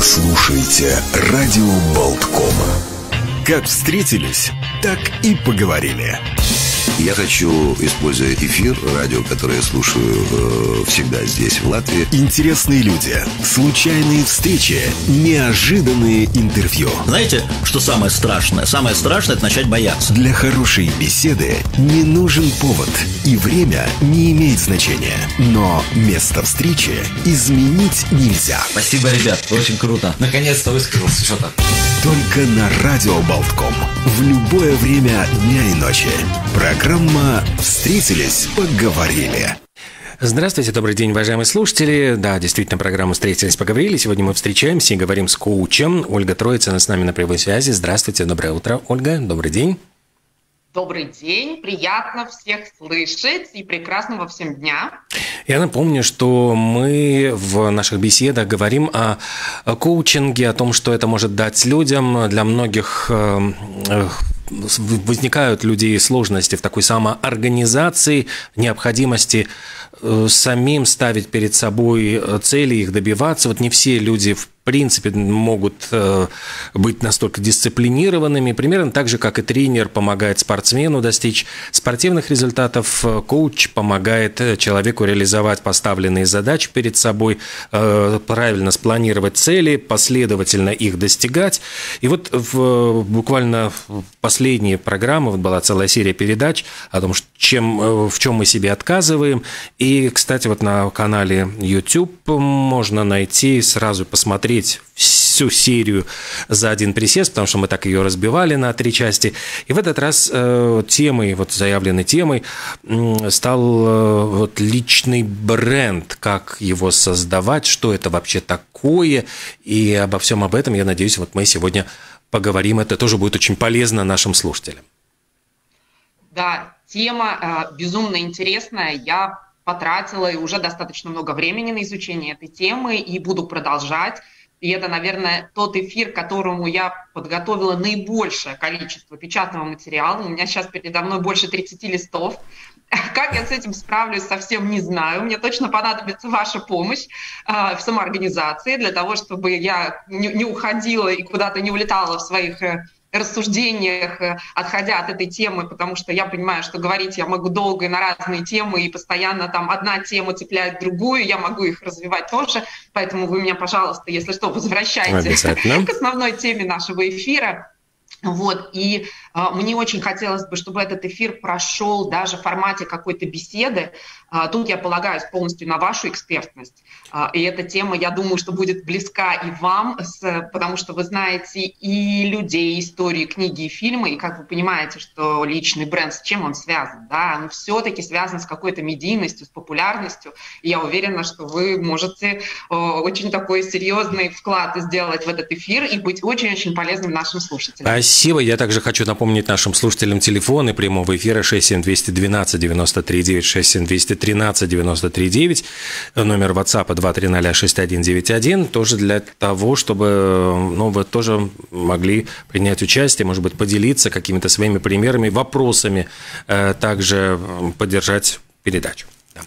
Вы слушаете радио Болткома. Как встретились, так и поговорили. Я хочу, используя эфир, радио, которое я слушаю э, всегда здесь, в Латвии. Интересные люди, случайные встречи, неожиданные интервью. Знаете, что самое страшное? Самое страшное – это начать бояться. Для хорошей беседы не нужен повод, и время не имеет значения. Но место встречи изменить нельзя. Спасибо, ребят, очень круто. Наконец-то высказался что-то. Только на радио Болтком. В любое время дня и ночи. Программа «Встретились, поговорили». Здравствуйте, добрый день, уважаемые слушатели. Да, действительно, программа «Встретились, поговорили». Сегодня мы встречаемся и говорим с коучем. Ольга Троицына с нами на прямой связи. Здравствуйте, доброе утро, Ольга. Добрый день. Добрый день, приятно всех слышать и прекрасного всем дня. Я напомню, что мы в наших беседах говорим о коучинге, о том, что это может дать людям. Для многих э, э, возникают людей сложности в такой самоорганизации, необходимости э, самим ставить перед собой цели, их добиваться. Вот не все люди в принципе могут э, быть настолько дисциплинированными. Примерно так же, как и тренер помогает спортсмену достичь спортивных результатов, э, коуч помогает э, человеку реализовать поставленные задачи перед собой, правильно спланировать цели, последовательно их достигать. И вот в буквально последние программы, была целая серия передач о том, чем, в чем мы себе отказываем. И, кстати, вот на канале YouTube можно найти, сразу посмотреть посмотреть всю серию за один присест, потому что мы так ее разбивали на три части. И в этот раз э, темой, вот заявленной темой, э, стал э, вот личный бренд, как его создавать, что это вообще такое. И обо всем об этом, я надеюсь, вот мы сегодня поговорим. Это тоже будет очень полезно нашим слушателям. Да, тема э, безумно интересная. Я потратила уже достаточно много времени на изучение этой темы и буду продолжать. И это, наверное, тот эфир, которому я подготовила наибольшее количество печатного материала. У меня сейчас передо мной больше 30 листов. Как я с этим справлюсь, совсем не знаю. Мне точно понадобится ваша помощь э, в самоорганизации для того, чтобы я не, не уходила и куда-то не улетала в своих э, рассуждениях, э, отходя от этой темы, потому что я понимаю, что говорить я могу долго и на разные темы, и постоянно там одна тема цепляет другую, я могу их развивать тоже, поэтому вы меня, пожалуйста, если что, возвращайте к основной теме нашего эфира. Вот, и мне очень хотелось бы, чтобы этот эфир прошел даже в формате какой-то беседы. Э, тут я полагаюсь полностью на вашу экспертность. Э, и эта тема, я думаю, что будет близка и вам, потому что вы знаете и людей, и истории, книги и фильмы, и как вы понимаете, что личный бренд, с чем он связан, да, он все-таки связан с какой-то медийностью, с популярностью. И я уверена, что вы можете э, очень такой серьезный вклад сделать в этот эфир и быть очень-очень полезным нашим слушателям. Спасибо. Я также хочу напомнить нашим слушателям телефоны прямого эфира 67212 93 9 67213 93 9, номер WhatsApp 2306191, тоже для того, чтобы ну, вы тоже могли принять участие, может быть, поделиться какими-то своими примерами, вопросами, э, также поддержать передачу. Да.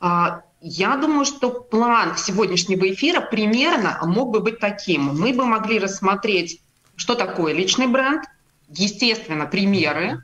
А, я думаю, что план сегодняшнего эфира примерно мог бы быть таким. Мы бы могли рассмотреть что такое личный бренд? Естественно, примеры.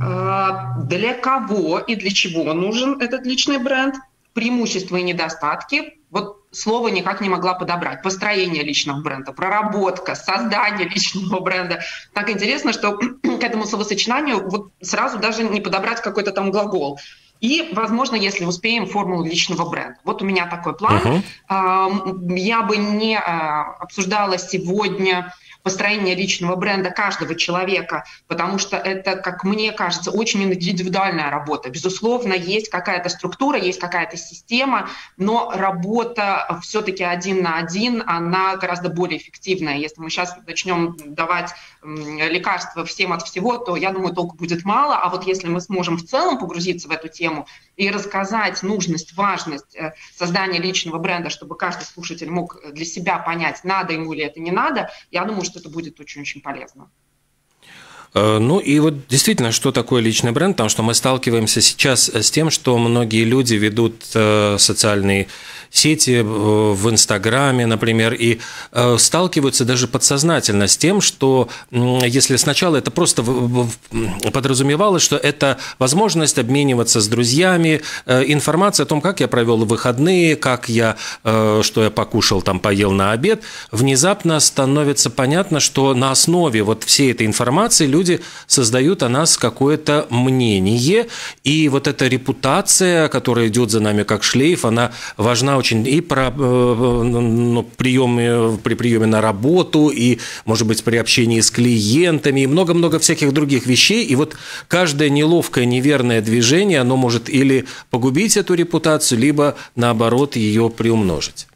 А, для кого и для чего нужен этот личный бренд? Преимущества и недостатки. Вот слово никак не могла подобрать. Построение личного бренда, проработка, создание личного бренда. Так интересно, что к этому словосочетанию вот сразу даже не подобрать какой-то там глагол. И, возможно, если успеем, формулу личного бренда. Вот у меня такой план. Uh-huh. Я бы не а, обсуждала сегодня построение личного бренда каждого человека, потому что это, как мне кажется, очень индивидуальная работа. Безусловно, есть какая-то структура, есть какая-то система, но работа все-таки один на один, она гораздо более эффективная. Если мы сейчас начнем давать лекарства всем от всего, то, я думаю, толку будет мало. А вот если мы сможем в целом погрузиться в эту тему и рассказать нужность, важность э, создания личного бренда, чтобы каждый слушатель мог для себя понять, надо ему или это не надо, я думаю, что это будет очень-очень полезно. Э, ну и вот действительно, что такое личный бренд? Потому что мы сталкиваемся сейчас с тем, что многие люди ведут э, социальные сети в Инстаграме, например, и сталкиваются даже подсознательно с тем, что если сначала это просто подразумевалось, что это возможность обмениваться с друзьями, информация о том, как я провел выходные, как я, что я покушал, там, поел на обед, внезапно становится понятно, что на основе вот всей этой информации люди создают о нас какое-то мнение, и вот эта репутация, которая идет за нами как шлейф, она важна очень и про э, ну, приеме, при приеме на работу, и, может быть, при общении с клиентами, и много-много всяких других вещей. И вот каждое неловкое, неверное движение, оно может или погубить эту репутацию, либо, наоборот, ее приумножить.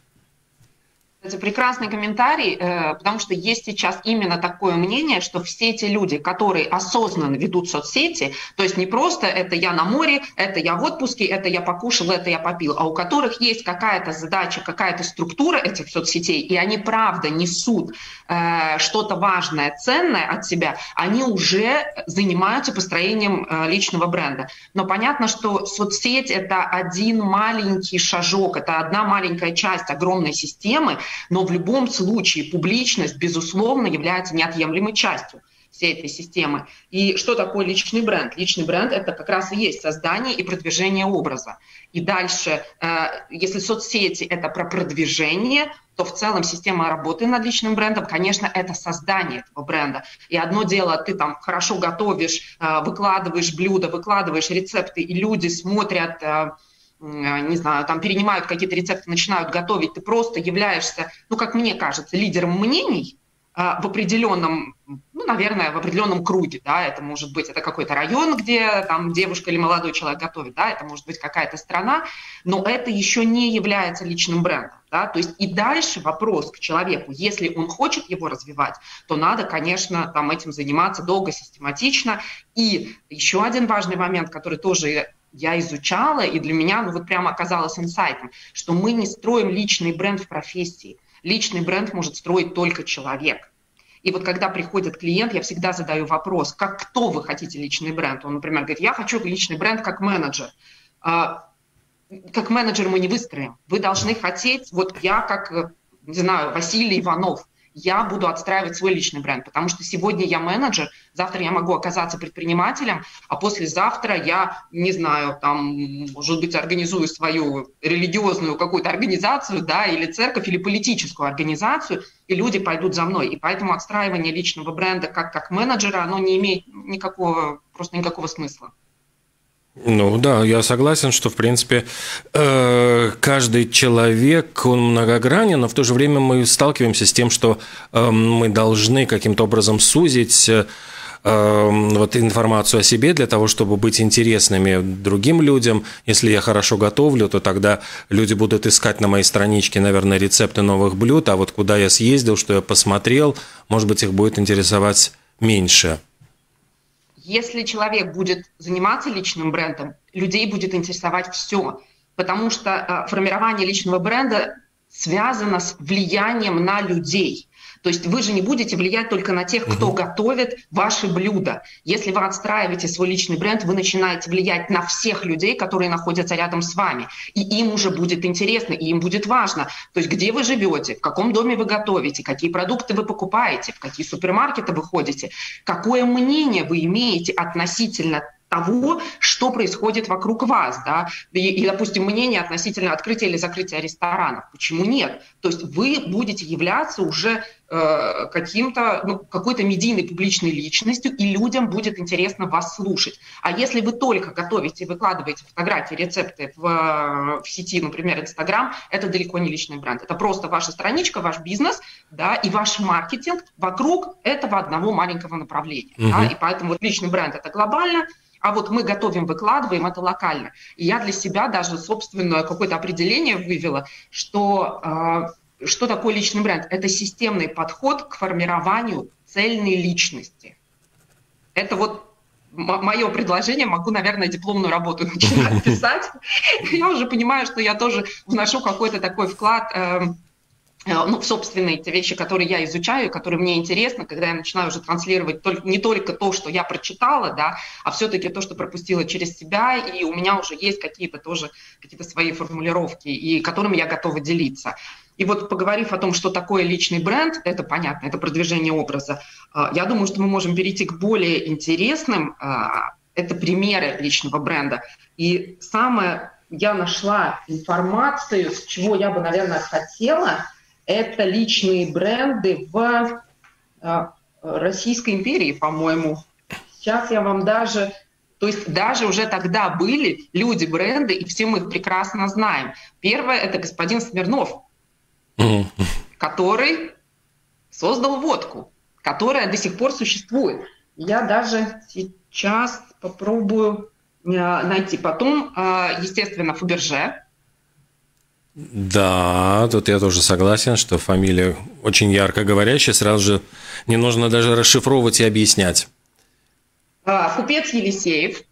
Это прекрасный комментарий, э, потому что есть сейчас именно такое мнение, что все эти люди, которые осознанно ведут соцсети, то есть не просто это я на море, это я в отпуске, это я покушал, это я попил, а у которых есть какая-то задача, какая-то структура этих соцсетей, и они правда несут э, что-то важное, ценное от себя, они уже занимаются построением э, личного бренда. Но понятно, что соцсеть это один маленький шажок, это одна маленькая часть огромной системы, но в любом случае публичность, безусловно, является неотъемлемой частью всей этой системы. И что такое личный бренд? Личный бренд – это как раз и есть создание и продвижение образа. И дальше, э, если соцсети – это про продвижение, то в целом система работы над личным брендом, конечно, это создание этого бренда. И одно дело, ты там хорошо готовишь, э, выкладываешь блюда, выкладываешь рецепты, и люди смотрят э, не знаю, там перенимают какие-то рецепты, начинают готовить, ты просто являешься, ну, как мне кажется, лидером мнений а, в определенном, ну, наверное, в определенном круге, да, это может быть, это какой-то район, где там девушка или молодой человек готовит, да, это может быть какая-то страна, но это еще не является личным брендом, да, то есть и дальше вопрос к человеку, если он хочет его развивать, то надо, конечно, там этим заниматься долго, систематично, и еще один важный момент, который тоже я изучала, и для меня ну, вот прямо оказалось инсайтом, что мы не строим личный бренд в профессии. Личный бренд может строить только человек. И вот когда приходит клиент, я всегда задаю вопрос, как кто вы хотите личный бренд? Он, например, говорит, я хочу личный бренд как менеджер. А, как менеджер мы не выстроим. Вы должны хотеть, вот я как, не знаю, Василий Иванов – я буду отстраивать свой личный бренд, потому что сегодня я менеджер, завтра я могу оказаться предпринимателем, а послезавтра я, не знаю, там, может быть, организую свою религиозную какую-то организацию, да, или церковь, или политическую организацию, и люди пойдут за мной. И поэтому отстраивание личного бренда как, как менеджера, оно не имеет никакого, просто никакого смысла. Ну да, я согласен, что в принципе э, каждый человек он многогранен, но в то же время мы сталкиваемся с тем, что э, мы должны каким-то образом сузить э, вот информацию о себе для того, чтобы быть интересными другим людям. Если я хорошо готовлю, то тогда люди будут искать на моей страничке, наверное, рецепты новых блюд, а вот куда я съездил, что я посмотрел, может быть, их будет интересовать меньше. Если человек будет заниматься личным брендом, людей будет интересовать все, потому что э, формирование личного бренда связано с влиянием на людей. То есть вы же не будете влиять только на тех, кто угу. готовит ваши блюда. Если вы отстраиваете свой личный бренд, вы начинаете влиять на всех людей, которые находятся рядом с вами. И им уже будет интересно, и им будет важно. То есть где вы живете, в каком доме вы готовите, какие продукты вы покупаете, в какие супермаркеты вы ходите, какое мнение вы имеете относительно того, что происходит вокруг вас, да, и, и, допустим, мнение относительно открытия или закрытия ресторанов. Почему нет? То есть вы будете являться уже э, каким-то, ну, какой-то медийной публичной личностью, и людям будет интересно вас слушать. А если вы только готовите и выкладываете фотографии, рецепты в, в сети, например, Инстаграм, это далеко не личный бренд. Это просто ваша страничка, ваш бизнес, да, и ваш маркетинг вокруг этого одного маленького направления. Угу. Да, и поэтому вот личный бренд – это глобально, а вот мы готовим, выкладываем, это локально. И я для себя даже собственное какое-то определение вывела, что э, что такое личный бренд? Это системный подход к формированию цельной личности. Это вот мое предложение, могу, наверное, дипломную работу начинать писать. Я уже понимаю, что я тоже вношу какой-то такой вклад эм, ну, собственные те вещи, которые я изучаю, которые мне интересны, когда я начинаю уже транслировать только, не только то, что я прочитала, да, а все-таки то, что пропустила через себя, и у меня уже есть какие-то тоже какие-то свои формулировки, и которыми я готова делиться. И вот поговорив о том, что такое личный бренд, это понятно, это продвижение образа, э, я думаю, что мы можем перейти к более интересным, э, это примеры личного бренда. И самое, я нашла информацию, с чего я бы, наверное, хотела – это личные бренды в а, Российской империи, по-моему. Сейчас я вам даже... То есть даже уже тогда были люди-бренды, и все мы их прекрасно знаем. Первое – это господин Смирнов, который создал водку, которая до сих пор существует. Я даже сейчас попробую а, найти. Потом, а, естественно, Фаберже, да, тут я тоже согласен, что фамилия очень ярко говорящая, сразу же не нужно даже расшифровывать и объяснять. А, купец Елисеев.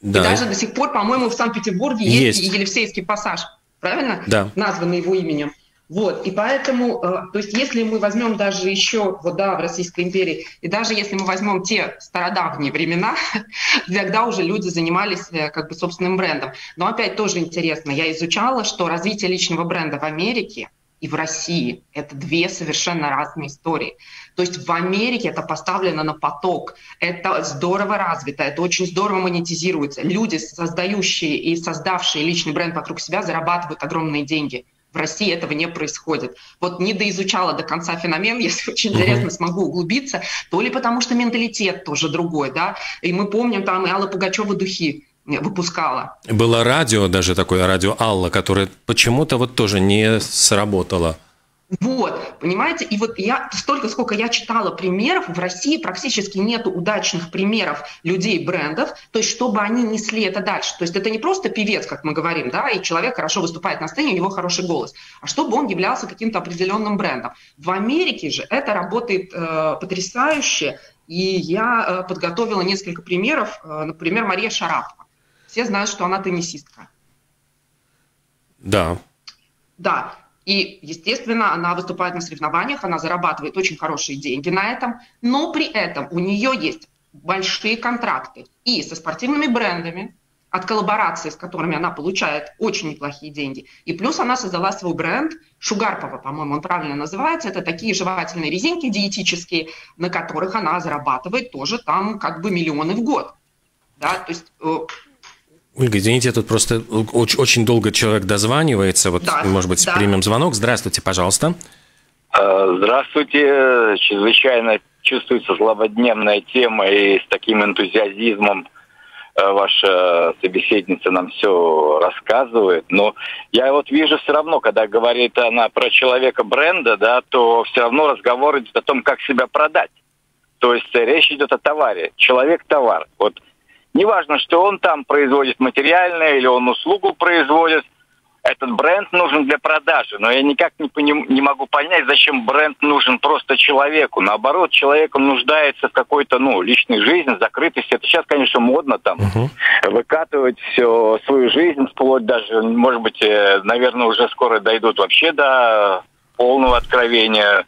Да. И даже до сих пор, по-моему, в Санкт-Петербурге есть, есть Елисейский пассаж, правильно? Да. Названный его именем. Вот, и поэтому, э, то есть если мы возьмем даже еще, вот да, в Российской империи, и даже если мы возьмем те стародавние времена, тогда уже люди занимались э, как бы собственным брендом. Но опять тоже интересно, я изучала, что развитие личного бренда в Америке и в России – это две совершенно разные истории. То есть в Америке это поставлено на поток, это здорово развито, это очень здорово монетизируется. Люди, создающие и создавшие личный бренд вокруг себя, зарабатывают огромные деньги – в России этого не происходит. Вот не доизучала до конца феномен, если очень интересно, смогу углубиться, то ли потому что менталитет тоже другой, да, и мы помним там и Алла Пугачева «Духи», выпускала. Было радио, даже такое радио Алла, которое почему-то вот тоже не сработало. Вот, понимаете, и вот я столько, сколько я читала примеров, в России практически нет удачных примеров людей-брендов, то есть чтобы они несли это дальше. То есть это не просто певец, как мы говорим, да, и человек хорошо выступает на сцене, у него хороший голос, а чтобы он являлся каким-то определенным брендом. В Америке же это работает э, потрясающе, и я э, подготовила несколько примеров, э, например, Мария Шарапова. Все знают, что она теннисистка. Да. Да, и, естественно, она выступает на соревнованиях, она зарабатывает очень хорошие деньги на этом, но при этом у нее есть большие контракты и со спортивными брендами, от коллаборации, с которыми она получает очень неплохие деньги. И плюс она создала свой бренд Шугарпова, по-моему, он правильно называется. Это такие жевательные резинки диетические, на которых она зарабатывает тоже там как бы миллионы в год. Да, то есть э, Ольга, извините, тут просто очень, очень долго человек дозванивается. Вот, да, может быть, да. примем звонок. Здравствуйте, пожалуйста. А, здравствуйте. Чрезвычайно чувствуется злободневная тема, и с таким энтузиазмом э, ваша собеседница нам все рассказывает. Но я вот вижу все равно, когда говорит она про человека бренда, да, то все равно разговор идет о том, как себя продать. То есть речь идет о товаре. Человек-товар. Вот Неважно, что он там производит материальное или он услугу производит, этот бренд нужен для продажи. Но я никак не, поним, не могу понять, зачем бренд нужен просто человеку. Наоборот, человек нуждается в какой-то ну, личной жизни, закрытости. Это сейчас, конечно, модно там uh выкатывать всю свою жизнь, вплоть даже, может быть, э, наверное, уже скоро дойдут вообще до полного откровения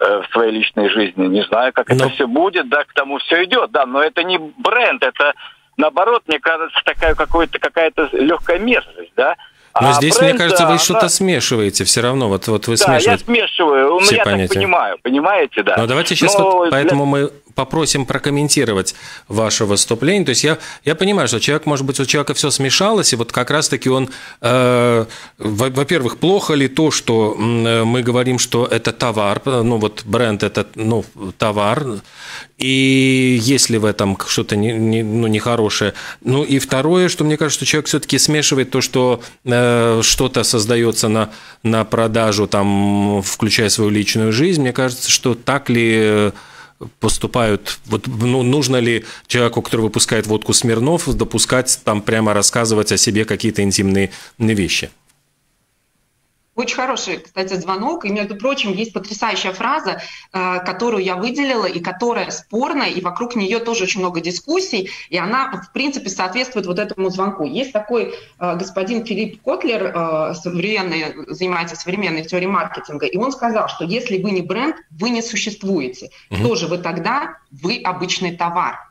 э, в своей личной жизни. Не знаю, как но... это все будет, да, к тому все идет, да, но это не бренд, это наоборот, мне кажется, такая какая-то какая-то легкая мерзость, да. Но а здесь, бренд, мне кажется, вы она... что-то смешиваете все равно. Вот, вот вы да, смешиваете. я смешиваю, ну, я понятия. так понимаю, понимаете, да. Но давайте сейчас Но вот, поэтому мы попросим прокомментировать ваше выступление. То есть я, я понимаю, что человек, может быть, у человека все смешалось, и вот как раз-таки он, э, во-первых, плохо ли то, что э, мы говорим, что это товар, ну вот бренд это ну, товар, и есть ли в этом что-то не, не, ну, нехорошее. Ну и второе, что мне кажется, что человек все-таки смешивает то, что э, что-то создается на, на продажу, там, включая свою личную жизнь. Мне кажется, что так ли поступают, вот ну, нужно ли человеку, который выпускает водку Смирнов, допускать там прямо рассказывать о себе какие-то интимные вещи? Очень хороший, кстати, звонок. И, между прочим, есть потрясающая фраза, э, которую я выделила, и которая спорная, и вокруг нее тоже очень много дискуссий, и она, в принципе, соответствует вот этому звонку. Есть такой э, господин Филипп Котлер, э, современный, занимается современной теорией маркетинга, и он сказал, что если вы не бренд, вы не существуете. Кто же вы тогда? Вы обычный товар.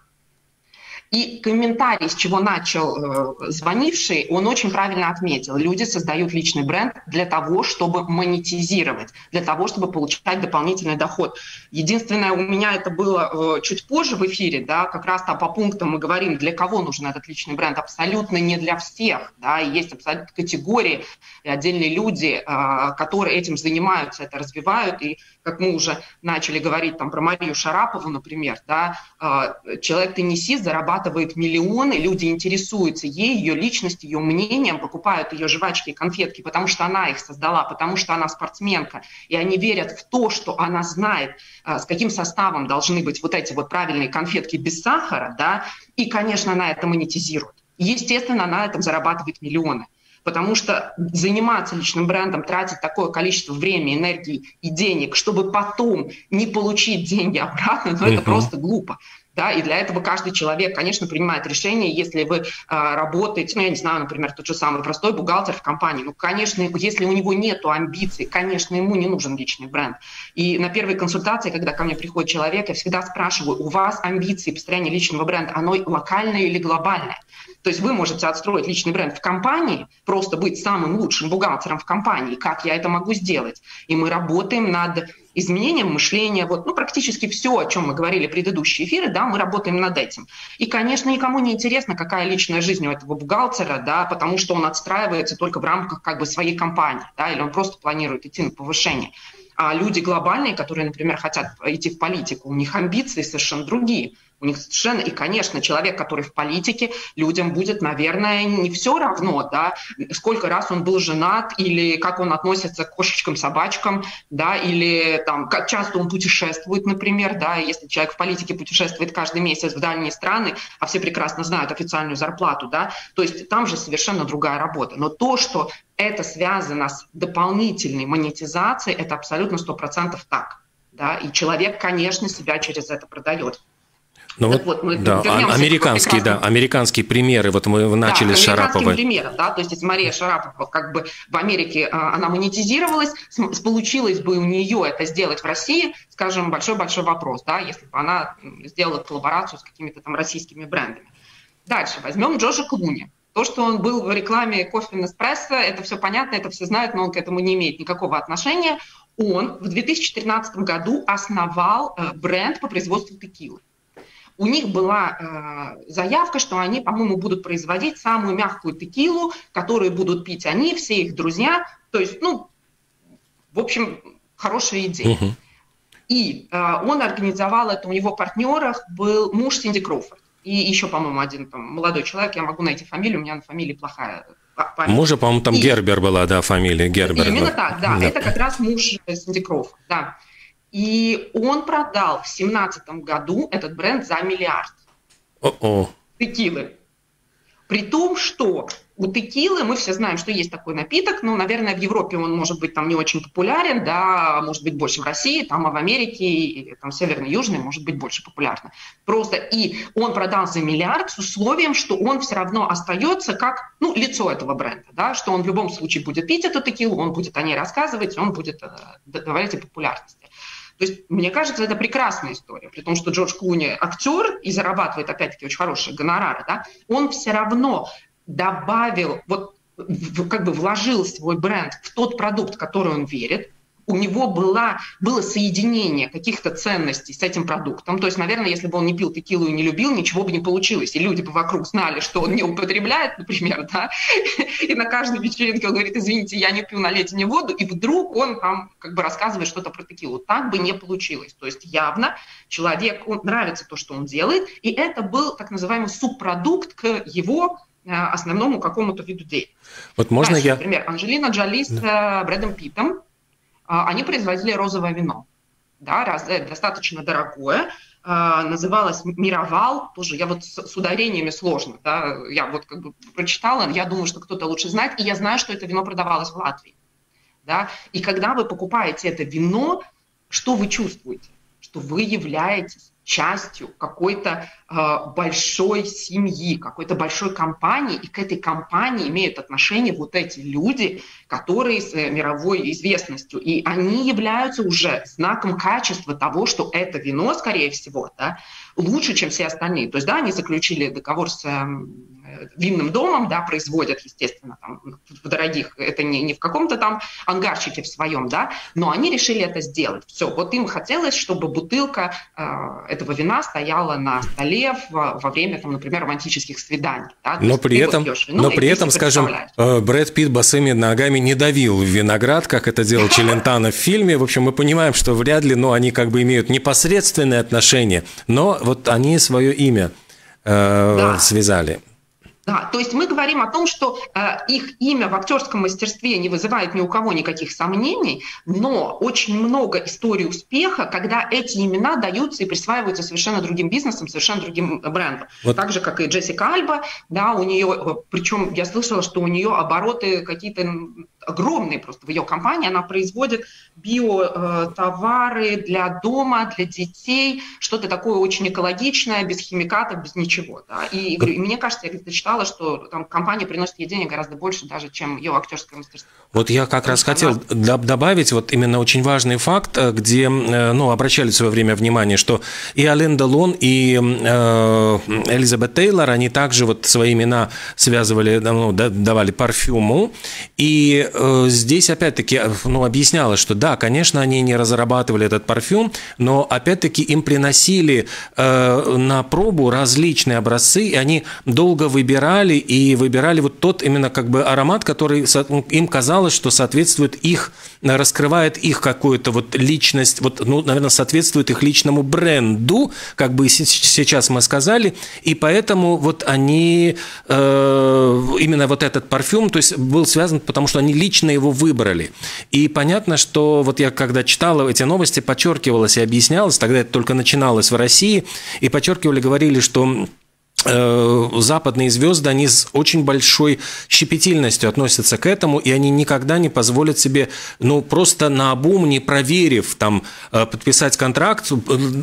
И комментарий, с чего начал э, звонивший, он очень правильно отметил. Люди создают личный бренд для того, чтобы монетизировать, для того, чтобы получать дополнительный доход. Единственное, у меня это было э, чуть позже в эфире, да, как раз там по пунктам мы говорим, для кого нужен этот личный бренд. Абсолютно не для всех. Да, есть абсолютно категории и отдельные люди, э, которые этим занимаются, это развивают. И как мы уже начали говорить там про Марию Шарапову, например, да, э, человек Теннисист зарабатывает зарабатывает миллионы, люди интересуются ей, ее личностью, ее мнением, покупают ее жвачки и конфетки, потому что она их создала, потому что она спортсменка, и они верят в то, что она знает, а, с каким составом должны быть вот эти вот правильные конфетки без сахара, да, и, конечно, она это монетизирует. Естественно, она этом зарабатывает миллионы потому что заниматься личным брендом, тратить такое количество времени, энергии и денег, чтобы потом не получить деньги обратно, ну, это просто глупо. Да, и для этого каждый человек, конечно, принимает решение, если вы э, работаете, ну, я не знаю, например, тот же самый простой бухгалтер в компании, ну, конечно, если у него нет амбиций, конечно, ему не нужен личный бренд. И на первой консультации, когда ко мне приходит человек, я всегда спрашиваю, у вас амбиции построения личного бренда, оно локальное или глобальное? То есть вы можете отстроить личный бренд в компании, просто быть самым лучшим бухгалтером в компании. Как я это могу сделать? И мы работаем над изменением мышления, вот, ну, практически все, о чем мы говорили в предыдущие эфиры, да, мы работаем над этим. И, конечно, никому не интересно, какая личная жизнь у этого бухгалтера, да, потому что он отстраивается только в рамках как бы своей компании, да, или он просто планирует идти на повышение. А люди глобальные, которые, например, хотят идти в политику, у них амбиции совершенно другие. У них совершенно, и, конечно, человек, который в политике, людям будет, наверное, не все равно, да, сколько раз он был женат, или как он относится к кошечкам, собачкам, да, или там, как часто он путешествует, например, да, если человек в политике путешествует каждый месяц в дальние страны, а все прекрасно знают официальную зарплату, да, то есть там же совершенно другая работа. Но то, что это связано с дополнительной монетизацией, это абсолютно сто процентов так. Да? И человек, конечно, себя через это продает. Ну вот, вот мы да, американские, да, американские примеры, вот мы начали да, с Шараповой. примеры, да, то есть Мария Шарапова как бы в Америке а, она монетизировалась, получилось бы у нее это сделать в России, скажем, большой-большой вопрос, да, если бы она сделала коллаборацию с какими-то там российскими брендами. Дальше возьмем Джорджа Клуни. То, что он был в рекламе кофе Неспрессо, это все понятно, это все знают, но он к этому не имеет никакого отношения. Он в 2013 году основал э, бренд по производству текилы. У них была э, заявка, что они, по-моему, будут производить самую мягкую текилу, которую будут пить они, все их друзья. То есть, ну, в общем, хорошая идея. Uh-huh. И э, он организовал это, у него в партнерах был муж Синди Кроуфорд и еще, по-моему, один там, молодой человек, я могу найти фамилию, у меня на фамилии плахая память. Мужа, по-моему, там и... Гербер была, да, фамилия Гербер. Именно так, да, да, это как раз муж Синди Кроуф, да. И он продал в семнадцатом году этот бренд за миллиард. О-о. Текилы. При том, что у текилы мы все знаем, что есть такой напиток, но, наверное, в Европе он может быть там не очень популярен, да, может быть больше в России, там, а в Америке, там северно-южной может быть больше популярно. Просто и он продал за миллиард с условием, что он все равно остается как, ну, лицо этого бренда, да, что он в любом случае будет пить эту текилу, он будет о ней рассказывать, он будет э, давать ей популярности. То есть, мне кажется, это прекрасная история, при том, что Джордж Клуни актер и зарабатывает, опять-таки, очень хорошие гонорары, да, он все равно добавил, вот как бы вложил свой бренд в тот продукт, который он верит, у него была, было соединение каких-то ценностей с этим продуктом. То есть, наверное, если бы он не пил текилу и не любил, ничего бы не получилось. И люди бы вокруг знали, что он не употребляет, например, да, и на каждой вечеринке он говорит, извините, я не пью, налейте мне воду, и вдруг он там как бы рассказывает что-то про текилу. Так бы не получилось. То есть явно человеку нравится то, что он делает, и это был так называемый субпродукт к его Э, основному какому-то виду деятельности. Вот можно Дальше, я... Например, Анжелина Джоли с да. Э, Брэдом Питтом, а, они производили розовое вино. Да, раз, э, достаточно дорогое, называлось «Мировал», тоже я вот с, с ударениями сложно, да, я вот как бы прочитала, я думаю, что кто-то лучше знает, и я знаю, что это вино продавалось в Латвии. Да? И когда вы покупаете это вино, что вы чувствуете? Что вы являетесь частью какой-то большой семьи, какой-то большой компании, и к этой компании имеют отношение вот эти люди, которые с э, мировой известностью, и они являются уже знаком качества того, что это вино, скорее всего, да, лучше, чем все остальные. То есть, да, они заключили договор с э, винным домом, да, производят, естественно, там, в дорогих, это не, не в каком-то там ангарчике в своем, да, но они решили это сделать. Все, вот им хотелось, чтобы бутылка э, этого вина стояла на столе в, во время, там, например, романтических свиданий. Да? Но при этом, вот вино, но при этом, скажем, э, Брэд Питт босыми ногами не давил в виноград, как это делал Челентано в фильме. В общем, мы понимаем, что вряд ли, но они как бы имеют непосредственное отношение, но вот они свое имя э, да. связали. Да, то есть мы говорим о том, что э, их имя в актерском мастерстве не вызывает ни у кого никаких сомнений, но очень много историй успеха, когда эти имена даются и присваиваются совершенно другим бизнесом, совершенно другим брендом. Вот. Так же, как и Джессика Альба, да, у нее, э, причем я слышала, что у нее обороты какие-то огромные просто в ее компании. Она производит биотовары для дома, для детей, что-то такое очень экологичное, без химикатов, без ничего. Да? И, и, и мне кажется, я читала, что там компания приносит ей денег гораздо больше даже, чем ее актерское мастерство. Вот я как раз хотел она... добавить вот именно очень важный факт, э, где э, ну, обращали в свое время внимание, что и Ален Делон, и э, Элизабет Тейлор, они также вот свои имена связывали, ну, давали парфюму, и Э, здесь опять-таки э, ну, объяснялось, что да, конечно, они не разрабатывали этот парфюм, но опять-таки им приносили э, на пробу различные образцы, и они долго выбирали и выбирали вот тот именно как бы аромат, который им казалось, что соответствует их, раскрывает их какую-то вот личность, вот, ну, наверное, соответствует их личному бренду, как бы сейчас мы сказали, и поэтому вот они э, именно вот этот парфюм, то есть был связан, потому что они лично его выбрали. И понятно, что вот я когда читал эти новости, подчеркивалось и объяснялось, тогда это только начиналось в России, и подчеркивали, говорили, что западные звезды, они с очень большой щепетильностью относятся к этому, и они никогда не позволят себе, ну, просто на обум, не проверив, там, э, подписать контракт.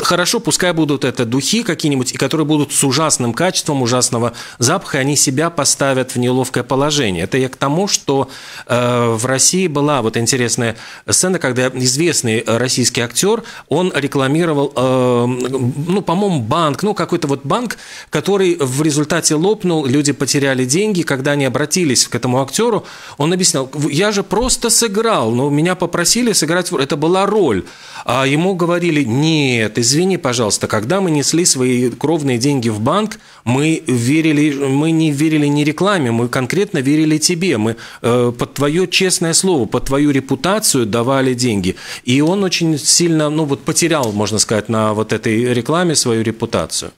Хорошо, пускай будут это духи какие-нибудь, и которые будут с ужасным качеством, ужасного запаха, они себя поставят в неловкое положение. Это я к тому, что э, в России была вот интересная сцена, когда известный российский актер, он рекламировал, э, ну, по-моему, банк, ну, какой-то вот банк, который который в результате лопнул, люди потеряли деньги. Когда они обратились к этому актеру, он объяснял, я же просто сыграл, но меня попросили сыграть, это была роль. А ему говорили, нет, извини, пожалуйста, когда мы несли свои кровные деньги в банк, мы верили, мы не верили ни рекламе, мы конкретно верили тебе, мы э, под твое честное слово, под твою репутацию давали деньги. И он очень сильно, ну вот потерял, можно сказать, на вот этой рекламе свою репутацию.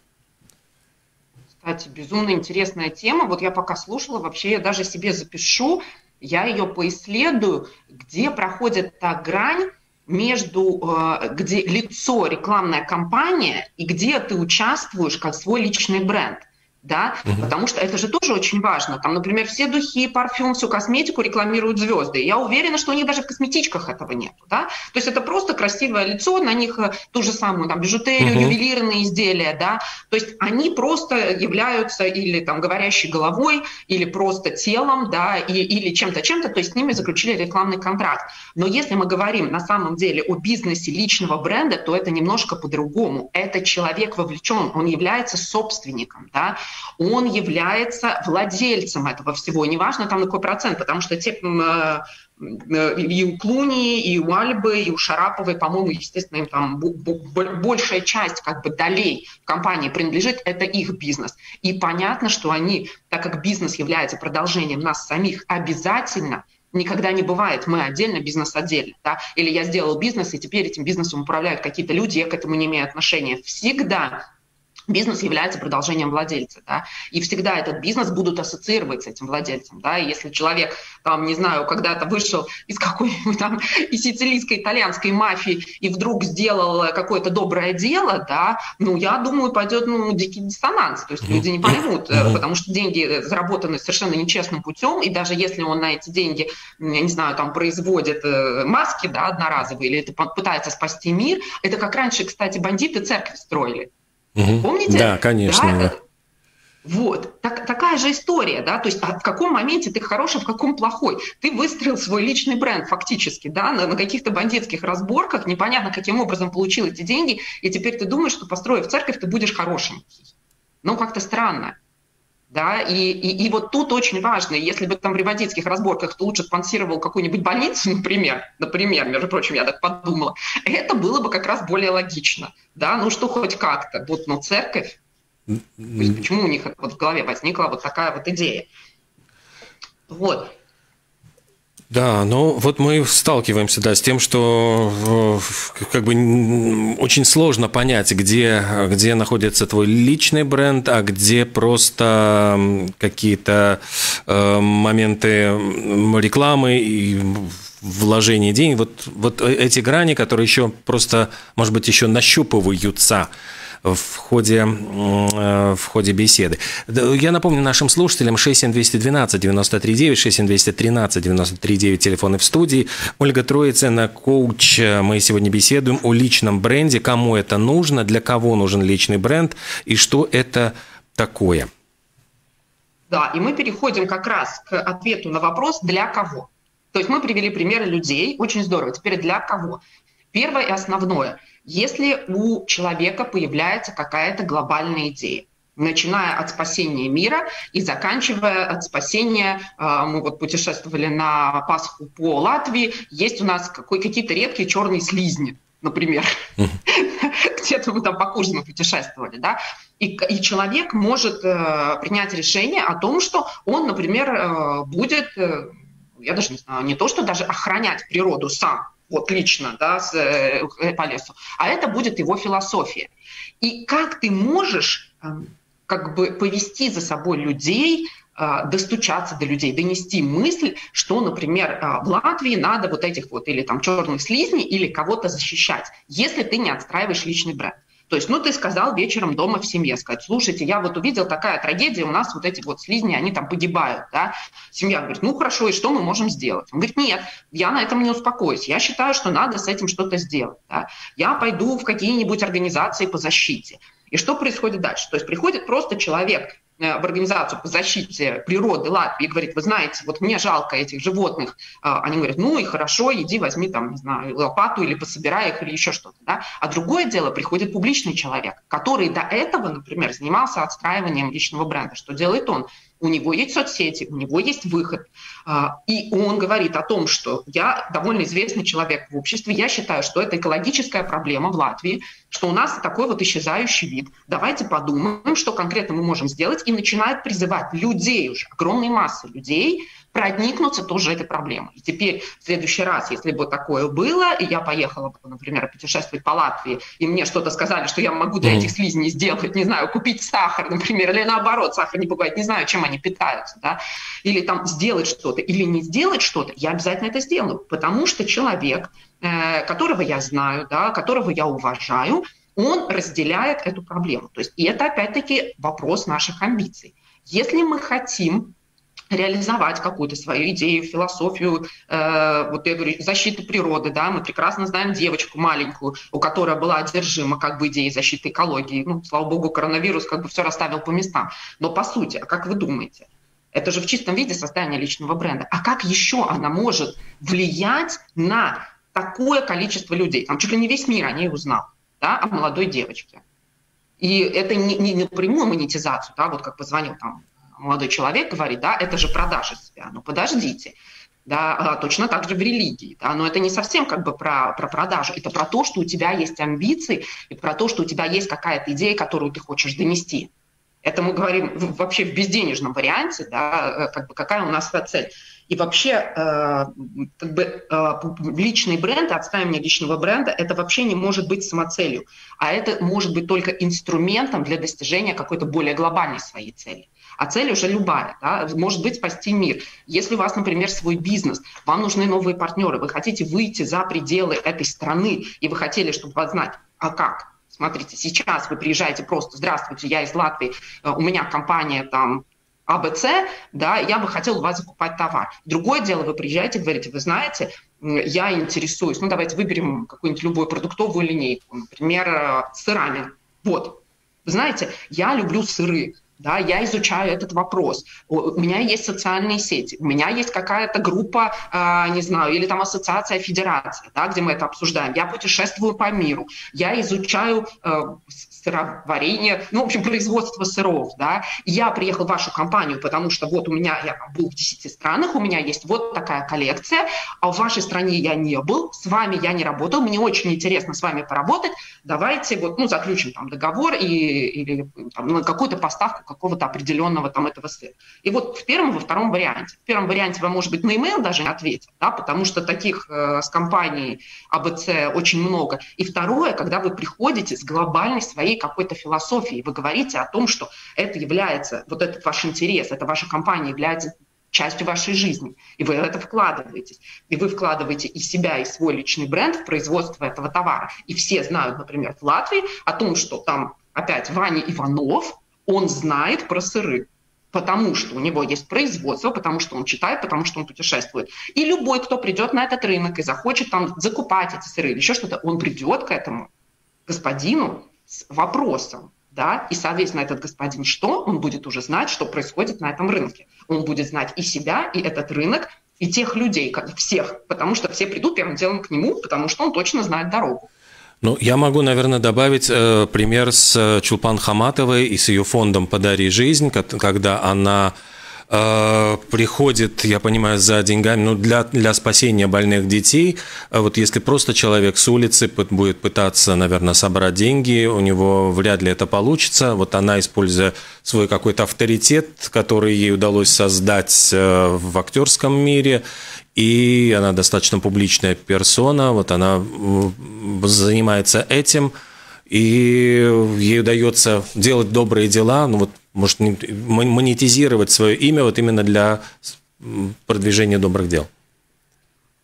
Кстати, безумно интересная тема. Вот я пока слушала, вообще я даже себе запишу, я ее поисследую, где проходит та грань между, э, где лицо рекламная кампания и где ты участвуешь как свой личный бренд да, угу. потому что это же тоже очень важно. Там, например, все духи, парфюм, всю косметику рекламируют звезды. Я уверена, что у них даже в косметичках этого нет, да. То есть это просто красивое лицо, на них э, ту же самую там бижутерию, угу. ювелирные изделия, да. То есть они просто являются или там говорящей головой, или просто телом, да, и, или чем-то, чем-то. То есть с ними заключили рекламный контракт. Но если мы говорим на самом деле о бизнесе личного бренда, то это немножко по-другому. Это человек вовлечен, он является собственником, да он является владельцем этого всего. Неважно там на какой процент, потому что те, э, э, и у Клуни, и у Альбы, и у Шараповой, по-моему, естественно, им там большая часть как бы долей компании принадлежит, это их бизнес. И понятно, что они, так как бизнес является продолжением нас самих, обязательно никогда не бывает, мы отдельно, бизнес отдельно, да, или я сделал бизнес, и теперь этим бизнесом управляют какие-то люди, я к этому не имею отношения. Всегда бизнес является продолжением владельца, да, и всегда этот бизнес будут ассоциировать с этим владельцем, да, и если человек, там, не знаю, когда-то вышел из какой-нибудь там, из сицилийской итальянской мафии и вдруг сделал какое-то доброе дело, да, ну, я думаю, пойдет, ну, дикий диссонанс, то есть люди не поймут, э, потому что деньги заработаны совершенно нечестным путем, и даже если он на эти деньги, я не знаю, там, производит э, маски, да, одноразовые, или это пытается спасти мир, это как раньше, кстати, бандиты церковь строили, Угу. Помните? Да, конечно. Да? Вот, так, такая же история, да, то есть а в каком моменте ты хороший, в каком плохой. Ты выстроил свой личный бренд фактически, да, на, на каких-то бандитских разборках, непонятно каким образом получил эти деньги, и теперь ты думаешь, что построив церковь, ты будешь хорошим. Ну, как-то странно. Да, и, и, и вот тут очень важно, если бы там в ривадитских разборках ты лучше спонсировал какую-нибудь больницу, например, например, между прочим, я так подумала, это было бы как раз более логично, да, ну что хоть как-то, вот, но церковь, то есть почему у них вот в голове возникла вот такая вот идея? Вот. Да, ну вот мы сталкиваемся, да, с тем, что как бы очень сложно понять, где, где находится твой личный бренд, а где просто какие-то э, моменты рекламы и вложения денег. Вот, вот э, эти грани, которые еще просто, может быть, еще нащупываются в ходе, э, в ходе беседы. Я напомню нашим слушателям 67212 939, 67213 939 телефоны в студии. Ольга Троицына, коуч. Мы сегодня беседуем о личном бренде, кому это нужно, для кого нужен личный бренд и что это такое. Да, и мы переходим как раз к ответу на вопрос «для кого?». То есть мы привели примеры людей, очень здорово. Теперь для кого? Первое и основное – если у человека появляется какая-то глобальная идея, начиная от спасения мира и заканчивая от спасения, э, мы вот путешествовали на Пасху по Латвии, есть у нас какие-то редкие черные слизни, например. Где-то мы там по Курзину путешествовали, да. И, и человек может э, принять решение о том, что он, например, э, будет, э, я даже не знаю, не то, что даже охранять природу сам, вот лично, да, с, э, по лесу, а это будет его философия. И как ты можешь э, как бы повести за собой людей, э, достучаться до людей, донести мысль, что, например, э, в Латвии надо вот этих вот или там черных слизней или кого-то защищать, если ты не отстраиваешь личный бренд. То есть, ну, ты сказал вечером дома в семье, сказать, слушайте, я вот увидел такая трагедия, у нас вот эти вот слизни, они там погибают, да. Семья говорит, ну, хорошо, и что мы можем сделать? Он говорит, нет, я на этом не успокоюсь, я считаю, что надо с этим что-то сделать, да. Я пойду в какие-нибудь организации по защите. И что происходит дальше? То есть приходит просто человек, в Организацию по защите природы Латвии и говорит, вы знаете, вот мне жалко этих животных, а, они говорят, ну и хорошо, иди возьми там, не знаю, лопату или пособирай их или еще что-то. Да? А другое дело, приходит публичный человек, который до этого, например, занимался отстраиванием личного бренда. Что делает он? у него есть соцсети, у него есть выход. А, и он говорит о том, что я довольно известный человек в обществе, я считаю, что это экологическая проблема в Латвии, что у нас такой вот исчезающий вид. Давайте подумаем, что конкретно мы можем сделать, и начинает призывать людей уже, огромной массы людей, проникнуться тоже этой проблемой. И теперь в следующий раз, если бы такое было, и я поехала бы, например, путешествовать по Латвии, и мне что-то сказали, что я могу для этих слизней сделать, не знаю, купить сахар, например, или наоборот, сахар не бывает, не знаю, чем они питаются, да, или там сделать что-то, или не сделать что-то, я обязательно это сделаю, потому что человек, которого я знаю, да, которого я уважаю, он разделяет эту проблему. То есть, и это опять-таки вопрос наших амбиций. Если мы хотим реализовать какую-то свою идею, философию, э, вот я говорю, защиты природы, да, мы прекрасно знаем девочку маленькую, у которой была одержима как бы идеей защиты экологии, ну, слава богу, коронавирус как бы все расставил по местам, но по сути, а как вы думаете, это же в чистом виде создание личного бренда. А как еще она может влиять на такое количество людей? Там чуть ли не весь мир о ней узнал, да, о молодой девочке. И это не, не напрямую монетизацию, да, вот как позвонил там молодой человек говорит, да, это же продажа себя. Ну, подождите. Да, а, точно так же в религии. Да, но это не совсем как бы про, про продажу. Это про то, что у тебя есть амбиции, и про то, что у тебя есть какая-то идея, которую ты хочешь донести. Это мы говорим вообще в безденежном варианте, да, э, как бы какая у нас цель. И вообще, э, как бы э, личный бренд, отстаивание личного бренда, это вообще не может быть самоцелью, а это может быть только инструментом для достижения какой-то более глобальной своей цели. А цель уже любая, да, может быть спасти мир. Если у вас, например, свой бизнес, вам нужны новые партнеры, вы хотите выйти за пределы этой страны, и вы хотели, чтобы вас знать, а как? Смотрите, сейчас вы приезжаете просто, здравствуйте, я из Латвии, э, у меня компания там АБЦ, да, я бы хотел у вас закупать товар. Другое дело, вы приезжаете, говорите, вы знаете, я интересуюсь, ну давайте выберем какую-нибудь любую продуктовую линейку, например, э, сырами. Вот, знаете, я люблю сыры, да, я изучаю этот вопрос. У меня есть социальные сети, у меня есть какая-то группа, э, не знаю, или там ассоциация, федерация, да, где мы это обсуждаем. Я путешествую по миру, я изучаю э, сыроварение, ну, в общем, производство сыров, да. Я приехал в вашу компанию, потому что вот у меня, я был в 10 странах, у меня есть вот такая коллекция, а в вашей стране я не был, с вами я не работал, мне очень интересно с вами поработать, давайте вот, ну, заключим там договор и, или там, на какую-то поставку какого-то определенного там этого сыра. И вот в первом, во втором варианте. В первом варианте вам, может быть, на e-mail даже не ответят, да, потому что таких э, с компанией АБЦ очень много. И второе, когда вы приходите с глобальной своей какой-то философией, вы говорите о том, что это является, вот этот ваш интерес, это ваша компания является частью вашей жизни, и вы в это вкладываетесь. И вы вкладываете и себя, и свой личный бренд в производство этого товара. И все знают, например, в Латвии о том, что там опять Ваня Иванов, он знает про сыры потому что у него есть производство, потому что он читает, потому что он путешествует. И любой, кто придет на этот рынок и захочет там закупать эти сыры или еще что-то, он придет к этому господину с вопросом, да, и, соответственно, этот господин что? Он будет уже знать, что происходит на этом рынке. Он будет знать и себя, и этот рынок, и тех людей, всех, потому что все придут первым делом к нему, потому что он точно знает дорогу. Ну, я могу, наверное, добавить э, пример с э, Чулпан Хаматовой и с ее фондом «Подари жизнь», когда она э, приходит, я понимаю, за деньгами, ну, для, для спасения больных детей. А вот если просто человек с улицы будет пытаться, наверное, собрать деньги, у него вряд ли это получится. Вот она, используя свой какой-то авторитет, который ей удалось создать э, в актерском мире, и она достаточно публичная персона, вот она занимается этим, и ей удается делать добрые дела, ну вот, может, монетизировать свое имя вот именно для продвижения добрых дел.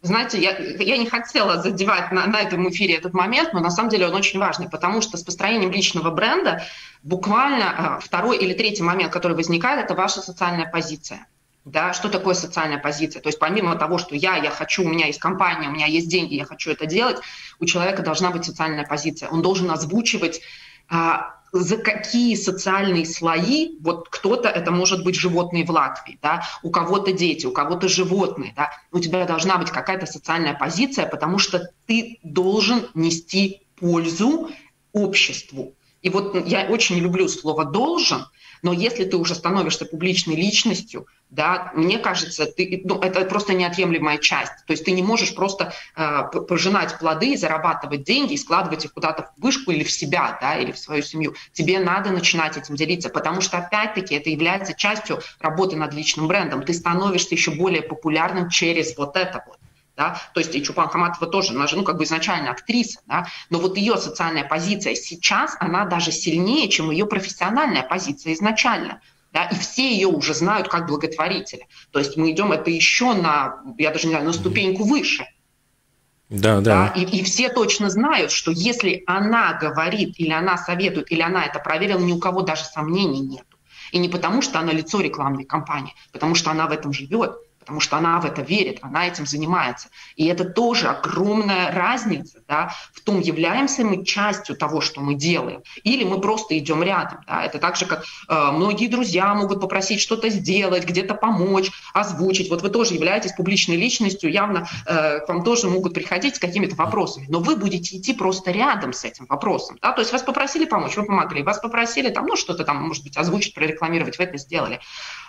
Знаете, я, я не хотела задевать на, на этом эфире этот момент, но на самом деле он очень важный, потому что с построением личного бренда буквально а, второй или третий момент, который возникает, это ваша социальная позиция. Да, что такое социальная позиция? То есть помимо того, что я, я хочу, у меня есть компания, у меня есть деньги, я хочу это делать, у человека должна быть социальная позиция. Он должен озвучивать а, за какие социальные слои, вот кто-то, это может быть животные в Латвии, да, у кого-то дети, у кого-то животные, да, у тебя должна быть какая-то социальная позиция, потому что ты должен нести пользу обществу. И вот я очень люблю слово «должен», но если ты уже становишься публичной личностью, да, мне кажется, ты, ну, это просто неотъемлемая часть. То есть ты не можешь просто э, пожинать плоды, зарабатывать деньги и складывать их куда-то в вышку или в себя, да, или в свою семью. Тебе надо начинать этим делиться, потому что, опять-таки, это является частью работы над личным брендом. Ты становишься еще более популярным через вот это вот. Да? То есть и Чупан Хаматова тоже, она же, ну, как бы изначально актриса, да? но вот ее социальная позиция сейчас, она даже сильнее, чем ее профессиональная позиция изначально. Да, и все ее уже знают как благотворителя. То есть мы идем это еще на, я даже не знаю, на ступеньку выше. Да, да. да? И, и все точно знают, что если она говорит, или она советует, или она это проверила, ни у кого даже сомнений нет. И не потому, что она лицо рекламной кампании, потому что она в этом живет потому что она в это верит, она этим занимается. И это тоже огромная разница да, в том, являемся мы частью того, что мы делаем, или мы просто идем рядом. Да. Это так же, как э, многие друзья могут попросить что-то сделать, где-то помочь, озвучить. Вот вы тоже являетесь публичной личностью, явно э, к вам тоже могут приходить с какими-то вопросами, но вы будете идти просто рядом с этим вопросом. Да. То есть вас попросили помочь, вы помогли, вас попросили там, ну, что-то там, может быть, озвучить, прорекламировать, вы это сделали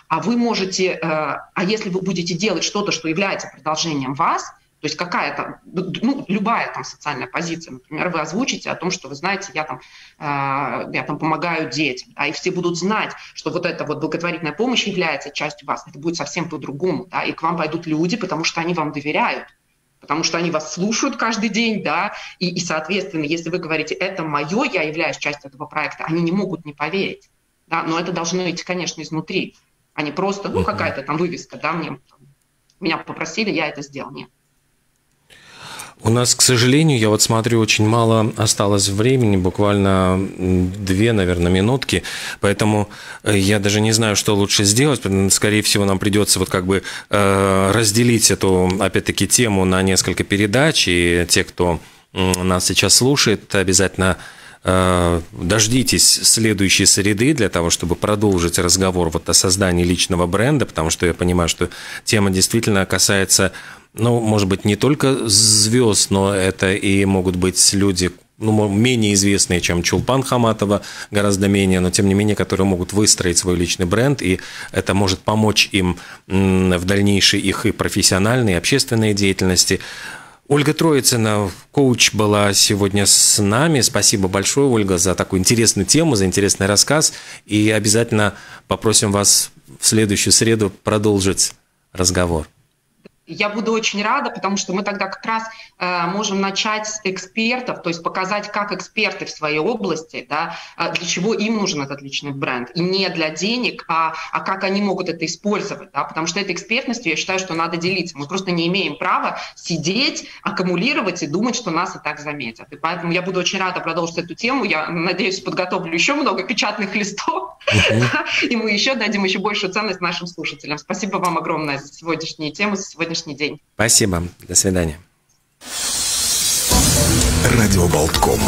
а вы можете, э, а если вы будете делать что-то, что является продолжением вас, То есть какая-то, ну, любая там социальная позиция. Например, вы озвучите о том, что вы знаете, я там, э, я там помогаю детям, да, и все будут знать, что вот эта вот благотворительная помощь является частью вас. Это будет совсем по-другому, да, и к вам пойдут люди, потому что они вам доверяют потому что они вас слушают каждый день, да, и, и, соответственно, если вы говорите, это мое, я являюсь частью этого проекта, они не могут не поверить, да, но это должно идти, конечно, изнутри, а не просто, ну, какая-то там вывеска, да, мне, меня попросили, я это сделал, нет. У нас, к сожалению, я вот смотрю, очень мало осталось времени, буквально две, наверное, минутки, поэтому э, я даже не знаю, что лучше сделать. Скорее всего, нам придется вот как бы э, разделить эту, опять-таки, тему на несколько передач, и те, кто нас сейчас слушает, обязательно дождитесь следующей среды для того, чтобы продолжить разговор вот о создании личного бренда, потому что я понимаю, что тема действительно касается ну, может быть, не только звезд, но это и могут быть люди, ну, менее известные, чем Чулпан Хаматова, гораздо менее, но тем не менее, которые могут выстроить свой личный бренд, и это может помочь им в дальнейшей их и профессиональной, и общественной деятельности. Ольга Троицына, коуч, была сегодня с нами. Спасибо большое, Ольга, за такую интересную тему, за интересный рассказ. И обязательно попросим вас в следующую среду продолжить разговор. Я буду очень рада, потому что мы тогда как раз э, можем начать с экспертов, то есть показать, как эксперты в своей области, да, э, для чего им нужен этот личный бренд. И не для денег, а, а как они могут это использовать. Да, потому что этой экспертностью я считаю, что надо делиться. Мы просто не имеем права сидеть, аккумулировать и думать, что нас и так заметят. И поэтому я буду очень рада продолжить эту тему. Я надеюсь, подготовлю еще много печатных листов, и мы еще дадим еще большую ценность нашим слушателям. Спасибо вам огромное за сегодняшние темы, за сегодня сегодняшний день. Спасибо. До свидания. Радио Болтком.